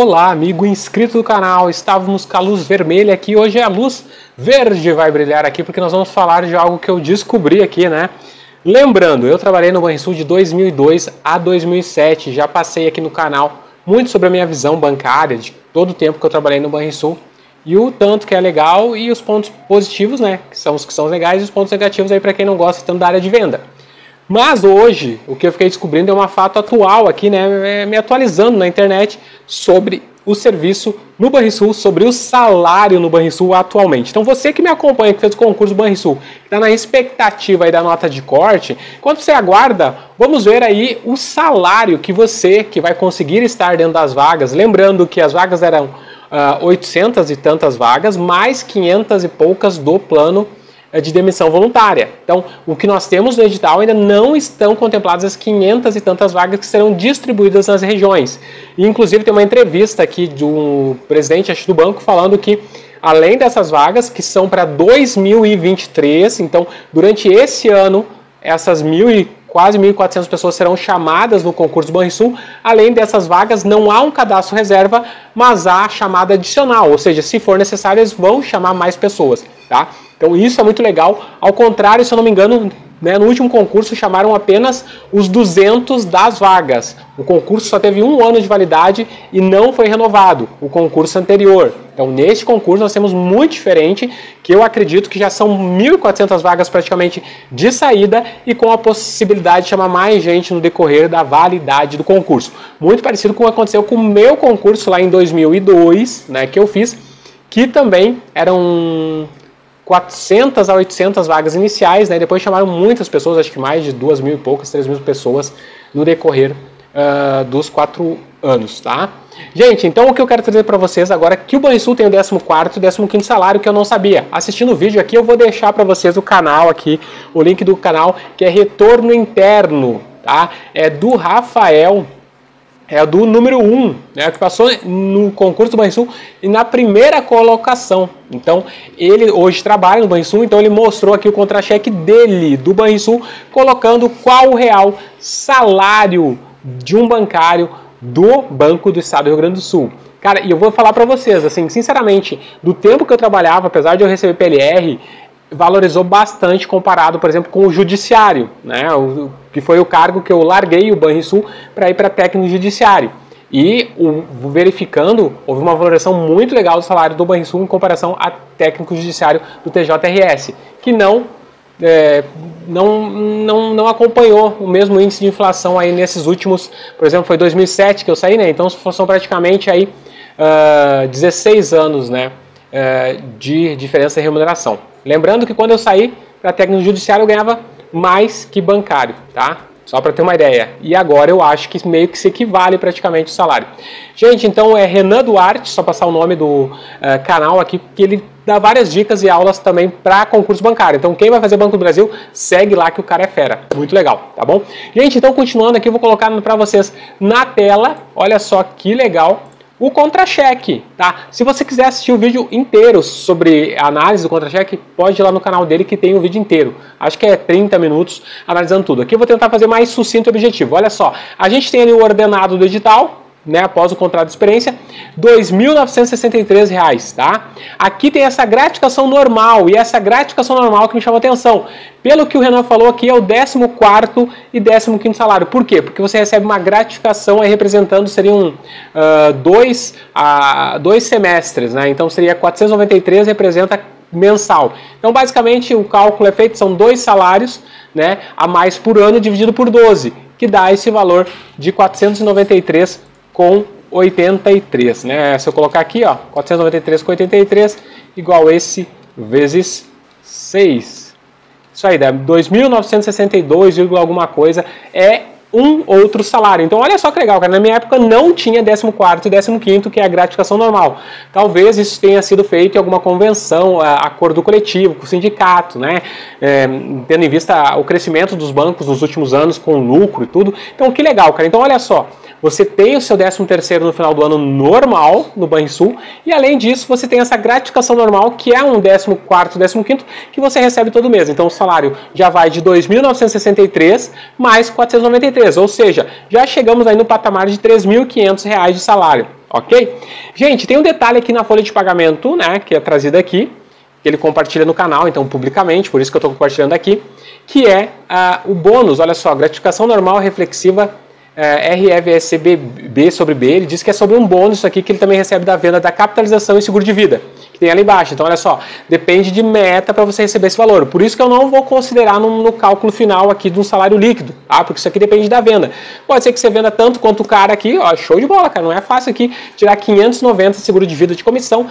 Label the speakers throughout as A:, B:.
A: Olá, amigo inscrito do canal. Estávamos com a luz vermelha aqui, hoje a luz verde vai brilhar aqui porque nós vamos falar de algo que eu descobri aqui, né? Lembrando, eu trabalhei no Banrisul de 2002 a 2007, já passei aqui no canal muito sobre a minha visão bancária de todo o tempo que eu trabalhei no Banrisul e o tanto que é legal e os pontos positivos, né, que são os que são legais e os pontos negativos aí para quem não gosta tanto da área de venda. Mas hoje, o que eu fiquei descobrindo é uma fato atual aqui, né, é, me atualizando na internet sobre o serviço no Banrisul, sobre o salário no Banrisul atualmente. Então você que me acompanha, que fez o concurso do Banrisul, está na expectativa aí da nota de corte, enquanto você aguarda, vamos ver aí o salário que você, que vai conseguir estar dentro das vagas, lembrando que as vagas eram uh, ah, 800 e tantas vagas, mais 500 e poucas do plano de demissão voluntária. Então, o que nós temos no edital ainda não estão contempladas as 500 e tantas vagas que serão distribuídas nas regiões. E, inclusive, tem uma entrevista aqui do presidente do banco falando que, além dessas vagas, que são para 2023, então, durante esse ano, essas mil e quase 1.400 pessoas serão chamadas no concurso Banrisul. Além dessas vagas, não há um cadastro reserva, mas há chamada adicional, ou seja, se for necessário, eles vão chamar mais pessoas, tá? Então isso é muito legal. Ao contrário, se eu não me engano, né, no último concurso chamaram apenas os 200 das vagas. O concurso só teve um ano de validade e não foi renovado, o concurso anterior. Então, neste concurso, nós temos muito diferente, que eu acredito que já são 1.400 vagas praticamente de saída e com a possibilidade de chamar mais gente no decorrer da validade do concurso. Muito parecido com o que aconteceu com o meu concurso lá em 2002, né, que eu fiz, que também eram 400 a 800 vagas iniciais, né? Depois chamaram muitas pessoas, acho que mais de duas mil e poucas, três mil pessoas no decorrer uh, dos quatro anos, tá? Gente, então o que eu quero trazer para vocês agora é que o Banrisul tem o 14 e 15 salário que eu não sabia. Assistindo o vídeo aqui, eu vou deixar para vocês o canal aqui, o link do canal que é Retorno Interno, tá? É do Rafael é do número 1, um, né, que passou no concurso do Banrisul e na primeira colocação. Então, ele hoje trabalha no Banrisul, então ele mostrou aqui o contra-cheque dele, do Banrisul, colocando qual o real salário de um bancário do Banco do Estado do Rio Grande do Sul. Cara, e eu vou falar para vocês, assim, sinceramente, do tempo que eu trabalhava, apesar de eu receber PLR, valorizou bastante comparado, por exemplo, com o judiciário, né? O, que foi o cargo que eu larguei o Banrisul para ir para técnico judiciário. E o, verificando, houve uma valorização muito legal do salário do Banrisul em comparação a técnico judiciário do TJRS, que não, é, não, não, não acompanhou o mesmo índice de inflação aí nesses últimos, por exemplo, foi 2007 que eu saí, né? Então são praticamente aí uh, ah, 16 anos, né? Uh, de diferença de remuneração. Lembrando que quando eu saí para técnico judiciário eu ganhava mais que bancário, tá? Só para ter uma ideia. E agora eu acho que meio que se equivale praticamente o salário. Gente, então é Renan Duarte, só passar o nome do uh, canal aqui, que ele dá várias dicas e aulas também para concurso bancário. Então quem vai fazer Banco do Brasil, segue lá que o cara é fera. Muito legal, tá bom? Gente, então continuando aqui, eu vou colocar para vocês na tela. Olha só que legal o contra-cheque, tá? Se você quiser assistir o vídeo inteiro sobre a análise do contra-cheque, pode ir lá no canal dele que tem o vídeo inteiro. Acho que é 30 minutos analisando tudo. Aqui eu vou tentar fazer mais sucinto e objetivo. Olha só, a gente tem ali o ordenado do edital, né, após o contrato de experiência, R$ 2.963, tá? Aqui tem essa gratificação normal, e essa gratificação normal que me chamou a atenção. Pelo que o Renan falou aqui, é o 14 e 15 salário. Por quê? Porque você recebe uma gratificação aí representando, seriam uh, dois, uh, dois semestres, né? Então seria 493 representa mensal. Então, basicamente, o cálculo é feito, são dois salários né, a mais por ano dividido por 12, que dá esse valor de 493 com 83, né? Se eu colocar aqui, ó, 493 com 83 igual esse vezes 6. Isso aí, dá 2.962, alguma coisa é um outro salário. Então, olha só que legal, cara. Na minha época não tinha 14 e 15, que é a gratificação normal. Talvez isso tenha sido feito em alguma convenção, acordo coletivo, com o sindicato, né? É, tendo em vista o crescimento dos bancos nos últimos anos com lucro e tudo. Então, que legal, cara. Então, olha só você tem o seu 13 terceiro no final do ano normal no Banrisul e além disso você tem essa gratificação normal que é um 14 quarto, 15 quinto que você recebe todo mês. Então o salário já vai de 2.963 mais 493, ou seja, já chegamos aí no patamar de 3.500 reais de salário. ok? Gente, tem um detalhe aqui na folha de pagamento, né, que é trazida aqui, que ele compartilha no canal, então publicamente, por isso que eu estou compartilhando aqui, que é uh, o bônus, olha só, gratificação normal reflexiva uh, REVSB sobre B, ele diz que é sobre um bônus aqui que ele também recebe da venda da capitalização e seguro de vida, que tem ali embaixo. Então, olha só, depende de meta para você receber esse valor. Por isso que eu não vou considerar no, no, cálculo final aqui de um salário líquido, tá? Porque isso aqui depende da venda. Pode ser que você venda tanto quanto o cara aqui, ó, show de bola, cara, não é fácil aqui tirar 590 seguro de vida de comissão,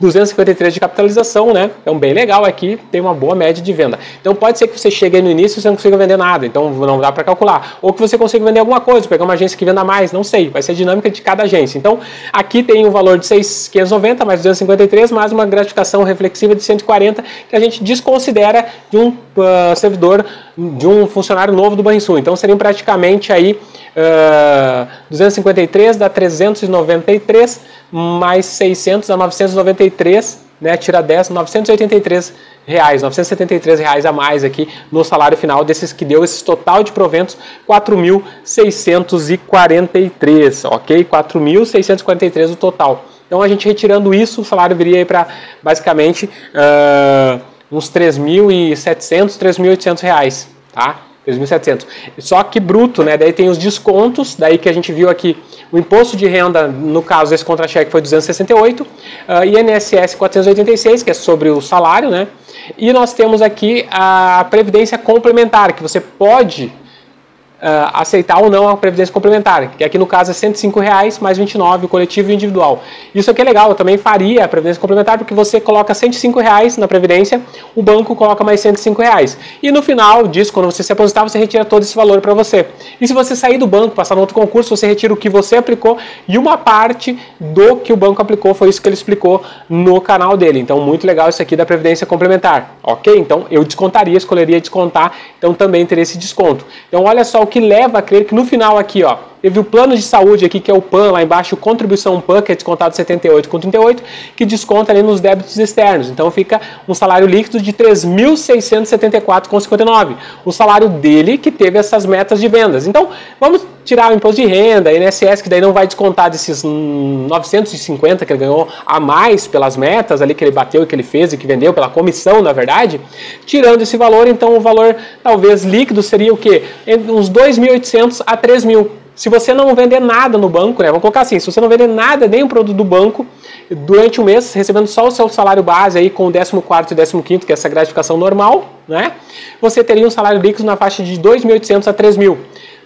A: 253 de capitalização, né? Então, bem legal aqui, tem uma boa média de venda. Então, pode ser que você chegue no início e você não consiga vender nada, então não dá para calcular. Ou que você consiga vender alguma coisa, pegar uma agência que venda mais, não sei, vai ser a dinâmica de cada agência. Então, aqui tem um valor de 6,590 mais 253, mais uma gratificação reflexiva de 140, que a gente desconsidera de um uh, servidor, de um funcionário novo do Banrisul. Então, seriam praticamente aí uh, 253 dá 393 mais 600 a 993, né, tira 10, 983 reais, 973 reais a mais aqui no salário final desses que deu esse total de proventos 4.643, ok? 4.643 o total. Então a gente retirando isso, o salário viria para basicamente uh, uns 3.700, 3.800 reais, tá? 3.700. Só que bruto, né? Daí tem os descontos, daí que a gente viu aqui o imposto de renda, no caso esse contra-cheque foi 268, uh, INSS 486, que é sobre o salário, né? E nós temos aqui a previdência complementar, que você pode aceitar ou não a previdência complementar, que aqui no caso é 105 reais mais 29 o coletivo e individual. Isso aqui é legal, eu também faria a previdência complementar porque você coloca 105 reais na previdência, o banco coloca mais 105 reais. E no final disso, quando você se aposentar, você retira todo esse valor para você. E se você sair do banco, passar no outro concurso, você retira o que você aplicou e uma parte do que o banco aplicou, foi isso que ele explicou no canal dele. Então, muito legal isso aqui da previdência complementar, ok? Então, eu descontaria, escolheria descontar, então também teria esse desconto. Então, olha só o que leva a crer que no final aqui, ó, Teve o plano de saúde aqui, que é o PAN, lá embaixo, contribuição PAN, que é descontado 78 com 38, que desconta ali nos débitos externos. Então fica um salário líquido de 3.674,59. O salário dele que teve essas metas de vendas. Então, vamos tirar o imposto de renda, INSS, que daí não vai descontar desses 950 que ele ganhou a mais pelas metas ali que ele bateu e que ele fez e que vendeu, pela comissão, na verdade. Tirando esse valor, então o valor talvez líquido seria o quê? Uns 2.800 a 3.000. Se você não vender nada no banco, né? Vamos colocar assim, se você não vender nada, nem um produto do banco, durante o mês, recebendo só o seu salário base aí com o 14 e 15 que é essa gratificação normal, né? Você teria um salário líquido na faixa de 2.800 a 3.000.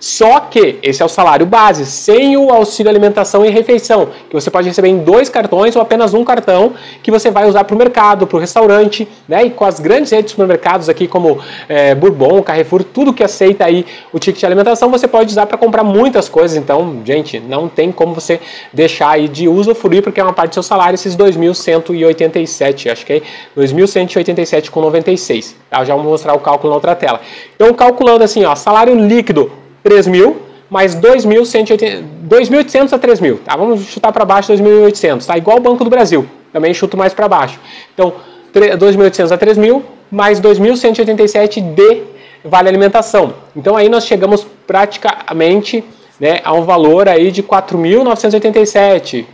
A: Só que esse é o salário base, sem o auxílio alimentação e refeição, que você pode receber em dois cartões ou apenas um cartão, que você vai usar para o mercado, para o restaurante, né? E com as grandes redes de supermercados aqui, como é, Bourbon, Carrefour, tudo que aceita aí o ticket de alimentação, você pode usar para comprar muitas coisas. Então, gente, não tem como você deixar aí de usufruir, porque é uma parte do seu salário, esses 2.187, acho que é 2.187,96. Tá? Já vou mostrar o cálculo na outra tela. Então, calculando assim, ó, salário líquido 3 mil, mais 2.800 a 3 mil. Tá? Vamos chutar para baixo 2.800. Tá? Igual o Banco do Brasil. Também chuto mais para baixo. Então, 2.800 a 3 mil, mais 2.187 de vale alimentação. Então, aí nós chegamos praticamente né, a um valor aí de 4.987.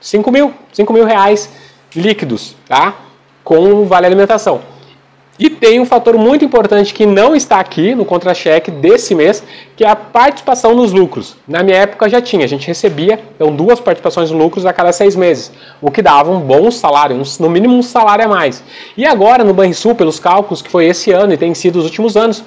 A: 5 mil, 5 mil reais líquidos, tá? Com vale alimentação. E tem um fator muito importante que não está aqui no contra-cheque desse mês, que é a participação nos lucros. Na minha época já tinha, a gente recebia então, duas participações nos lucros a cada seis meses, o que dava um bom salário, um, no mínimo um salário a mais. E agora no Banrisul, pelos cálculos que foi esse ano e tem sido os últimos anos,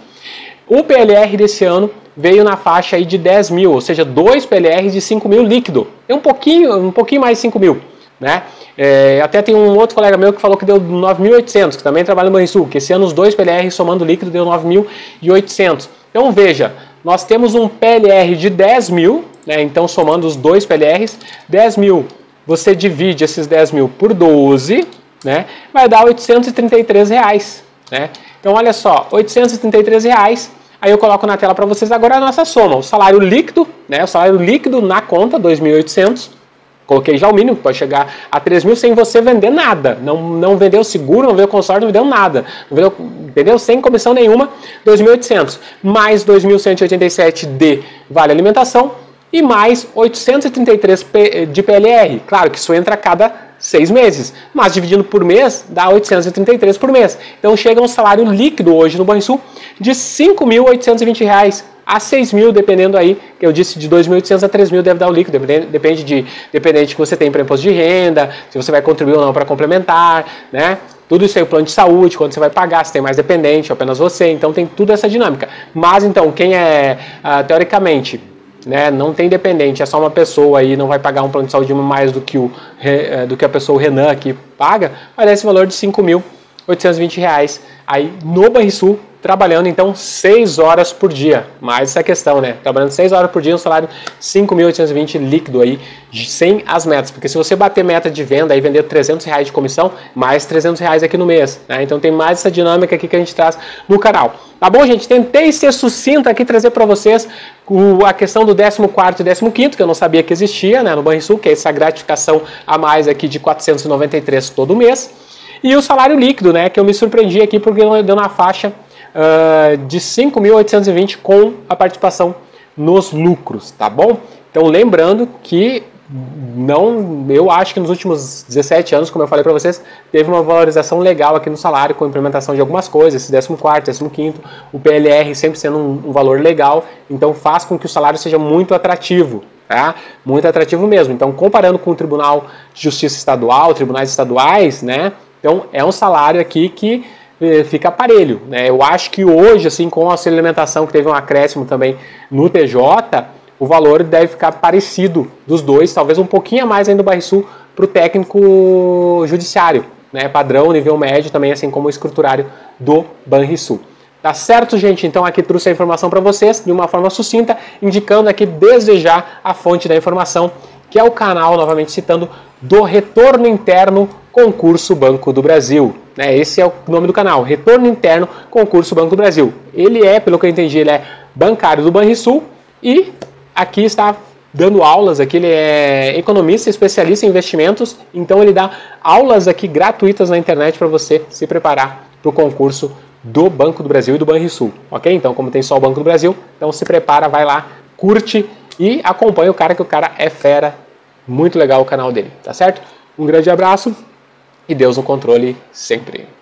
A: o PLR desse ano veio na faixa aí de 10 mil, ou seja, dois PLRs de 5 mil líquido. É um pouquinho, um pouquinho mais de 5 mil. Né? É, até tem um outro colega meu que falou que deu 9.800, que também trabalha no Banrisul, que esse ano os dois PLR somando líquido deu 9.800. Então veja, nós temos um PLR de 10 mil, né? então somando os dois PLRs, 10 mil, você divide esses 10 mil por 12, né? vai dar 833 reais. Né? Então olha só, 833 reais, aí eu coloco na tela para vocês agora a nossa soma, o salário líquido, né? o salário líquido na conta, 2.800, Coloquei já o mínimo, pode chegar a 3 mil sem você vender nada. Não, não vendeu seguro, não vendeu consórcio, não vendeu nada. Não vendeu, entendeu? Sem comissão nenhuma, 2.800. Mais 2.187 de vale alimentação, e mais 833 de PLR. Claro que isso entra a cada seis meses, mas dividindo por mês dá 833 por mês. Então chega um salário líquido hoje no Banrisul de R$ 5.820 a 6 mil, dependendo aí, que eu disse de 2.800 a 3 mil deve dar o líquido, depende de dependente que você tem para imposto de renda, se você vai contribuir ou não para complementar, né? Tudo isso aí, o plano de saúde, quando você vai pagar, se tem mais dependente, apenas você, então tem tudo essa dinâmica. Mas então, quem é, uh, teoricamente, né, não tem dependente, é só uma pessoa aí, não vai pagar um plano de saúde mais do que, o, eh, do que a pessoa, o Renan, aqui paga, vai dar esse valor de R$ 5.820 aí no Banrisul trabalhando então 6 horas por dia. Mais essa questão, né? Trabalhando 6 horas por dia, um salário 5.820 líquido aí, sem as metas. Porque se você bater meta de venda e vender 300 reais de comissão, mais 300 reais aqui no mês. Né? Então tem mais essa dinâmica aqui que a gente traz no canal. Tá bom, gente? Tentei ser sucinto aqui, trazer para vocês a questão do 14 e 15 que eu não sabia que existia né, no Banrisul, que é essa gratificação a mais aqui de 493 todo mês. E o salário líquido, né, que eu me surpreendi aqui porque deu na faixa uh, de 5.820 com a participação nos lucros, tá bom? Então lembrando que não, eu acho que nos últimos 17 anos, como eu falei para vocês, teve uma valorização legal aqui no salário com a implementação de algumas coisas, esse 14 15 o PLR sempre sendo um, um, valor legal, então faz com que o salário seja muito atrativo, tá? Muito atrativo mesmo. Então, comparando com o Tribunal de Justiça Estadual, tribunais estaduais, né? Então, é um salário aqui que fica aparelho. Né? Eu acho que hoje, assim, com a alimentação, que teve um acréscimo também no TJ, o valor deve ficar parecido dos dois, talvez um pouquinho a mais ainda do Barrisul para o técnico judiciário, né? padrão, nível médio, também assim como o escriturário do Banrisul. Tá certo, gente? Então aqui trouxe a informação para vocês de uma forma sucinta, indicando aqui desde já a fonte da informação, que é o canal, novamente citando, do Retorno Interno Concurso Banco do Brasil. Né? Esse é o nome do canal, Retorno Interno Concurso Banco do Brasil. Ele é, pelo que eu entendi, ele é bancário do Banrisul e aqui está dando aulas aqui, ele é economista, especialista em investimentos, então ele dá aulas aqui gratuitas na internet para você se preparar para o concurso do Banco do Brasil e do Banrisul, ok? Então, como tem só o Banco do Brasil, então se prepara, vai lá, curte e acompanha o cara que o cara é fera, muito legal o canal dele, tá certo? Um grande abraço e Deus no controle sempre.